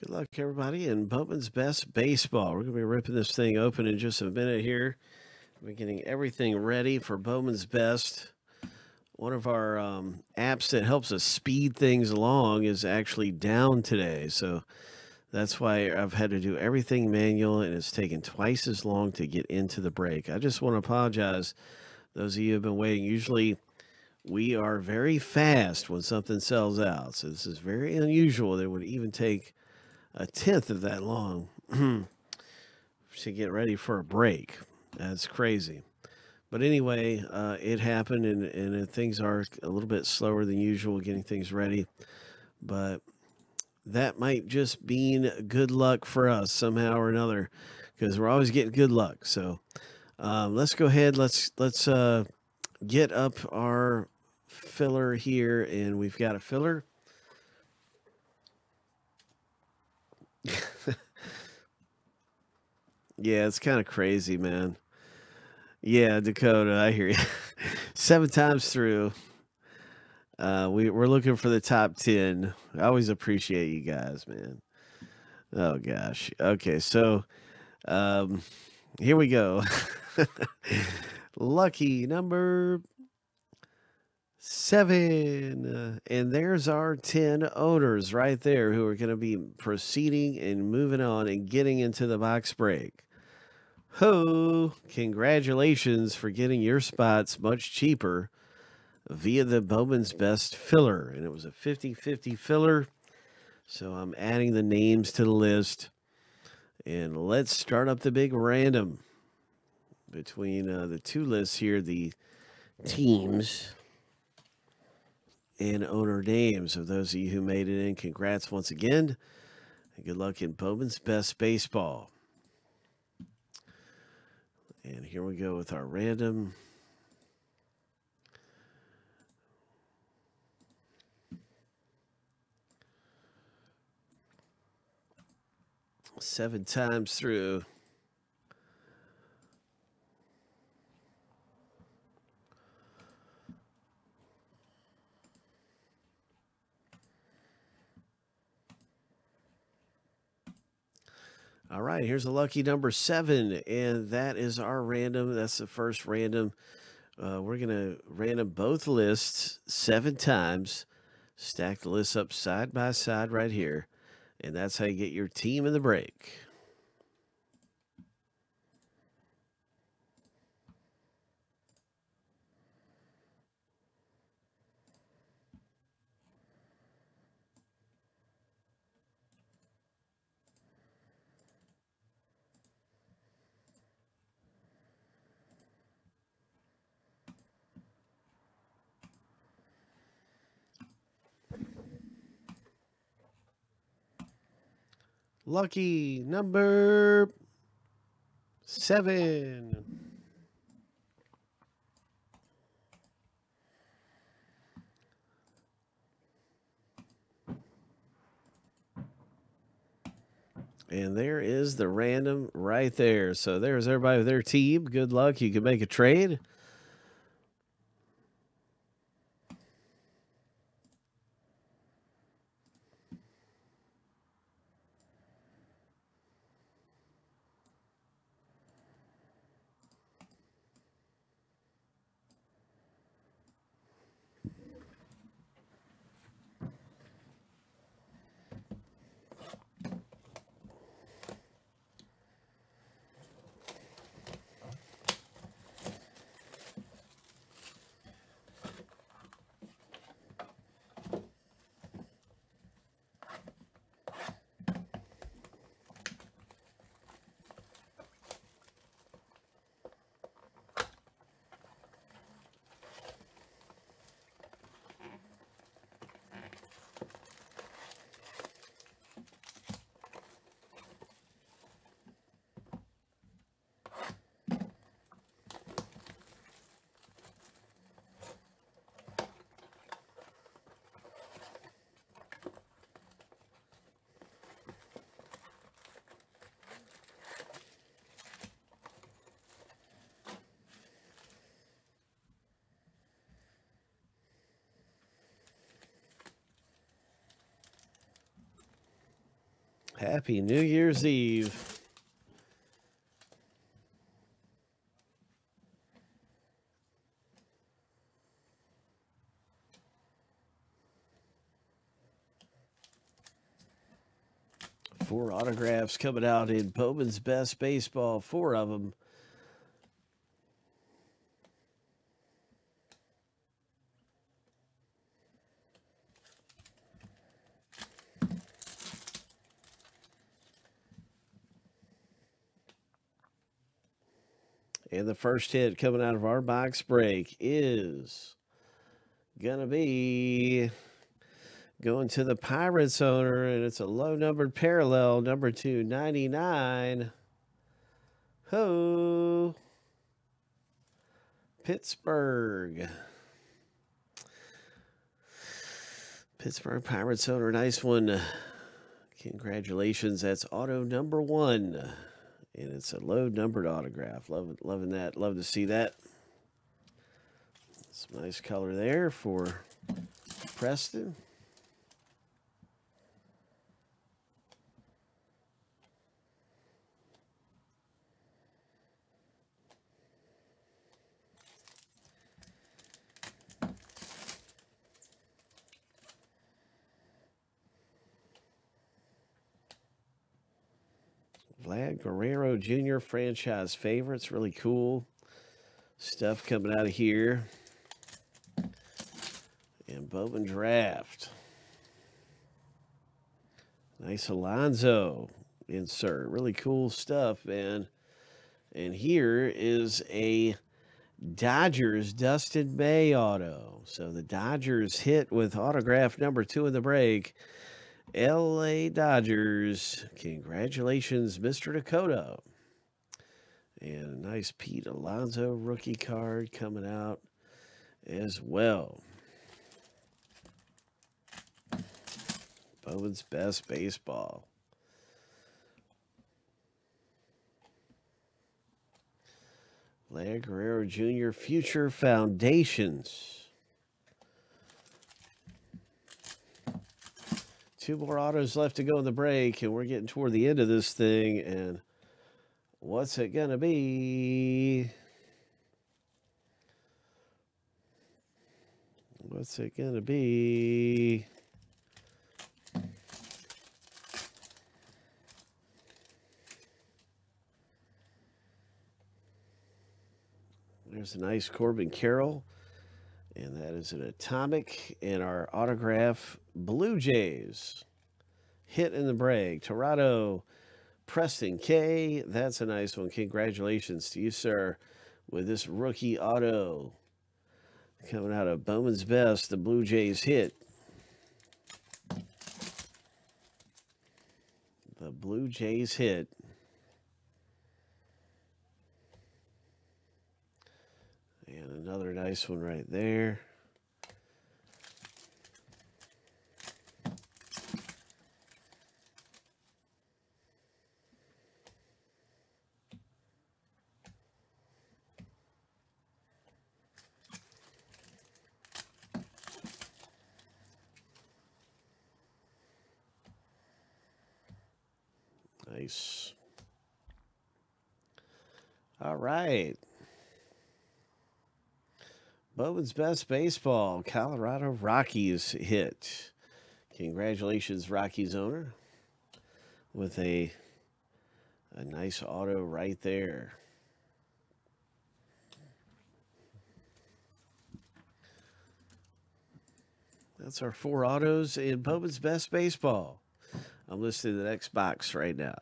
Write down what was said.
Good luck, everybody, and Bowman's Best Baseball. We're going to be ripping this thing open in just a minute here. We're getting everything ready for Bowman's Best. One of our um, apps that helps us speed things along is actually down today. So that's why I've had to do everything manual and it's taken twice as long to get into the break. I just want to apologize. Those of you who have been waiting, usually we are very fast when something sells out. So this is very unusual that it would even take a tenth of that long to get ready for a break. That's crazy. But anyway, uh, it happened, and, and things are a little bit slower than usual getting things ready. But that might just mean good luck for us somehow or another, because we're always getting good luck. So um, let's go ahead. Let's let's uh, get up our filler here, and we've got a filler. yeah, it's kind of crazy, man. Yeah, Dakota, I hear you. Seven times through. Uh, we, we're looking for the top 10. I always appreciate you guys, man. Oh, gosh. Okay, so um, here we go. Lucky number seven. Uh, and there's our 10 owners right there who are going to be proceeding and moving on and getting into the box break. Ho! Congratulations for getting your spots much cheaper via the Bowman's Best filler. And it was a 50 50 filler. So I'm adding the names to the list. And let's start up the big random between uh, the two lists here the teams and owner names of those of you who made it in. Congrats once again. And good luck in Bowman's Best Baseball. And here we go with our random. Seven times through. All right, here's a lucky number seven, and that is our random. That's the first random. Uh, we're going to random both lists seven times, stack the lists up side by side right here, and that's how you get your team in the break. Lucky number seven. And there is the random right there. So there's everybody with their team. Good luck. You can make a trade. Happy New Year's Eve. Four autographs coming out in Bowman's Best Baseball, four of them. And the first hit coming out of our box break is going to be going to the Pirates owner, and it's a low numbered parallel, number 299. Ho! Pittsburgh. Pittsburgh Pirates owner, nice one. Congratulations. That's auto number one and it's a low numbered autograph. Love, loving that. Love to see that. Some nice color there for Preston. Vlad Guerrero Jr. franchise favorites. Really cool stuff coming out of here. And Bowman Draft. Nice Alonso insert. Really cool stuff, man. And here is a Dodgers Dustin May auto. So the Dodgers hit with autograph number two in the break. LA Dodgers. Congratulations, Mr. Dakota. And a nice Pete Alonso rookie card coming out as well. Bowman's best baseball. Vlad Guerrero Jr. Future Foundations. Two more autos left to go in the break, and we're getting toward the end of this thing. And what's it going to be? What's it going to be? There's a nice Corbin Carroll. And that is an atomic in our autograph Blue Jays. Hit in the break. Toronto Preston K. That's a nice one. Congratulations to you, sir, with this rookie auto. Coming out of Bowman's Best, the Blue Jays hit. The Blue Jays hit. And another nice one right there. Nice. All right. Bowman's Best Baseball, Colorado Rockies hit. Congratulations, Rockies owner, with a, a nice auto right there. That's our four autos in Bowman's Best Baseball. I'm listening to the next box right now.